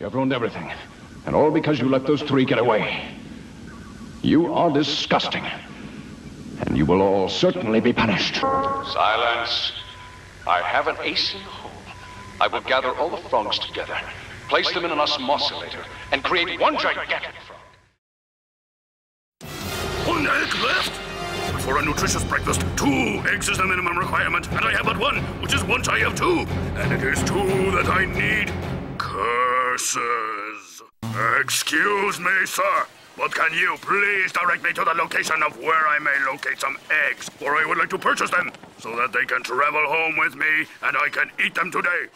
You have ruined everything. And all because you let those three get away. You are disgusting. And you will all certainly be punished. Silence. I have an ace in the hole. I will gather all the frogs together, place them in an osmosylator, and create one gigantic frog. One egg left? For a nutritious breakfast, two eggs is the minimum requirement, and I have but one, which is one shy of two. And it is two that I need. Curses. Excuse me, sir. But can you please direct me to the location of where I may locate some eggs, for I would like to purchase them, so that they can travel home with me and I can eat them today.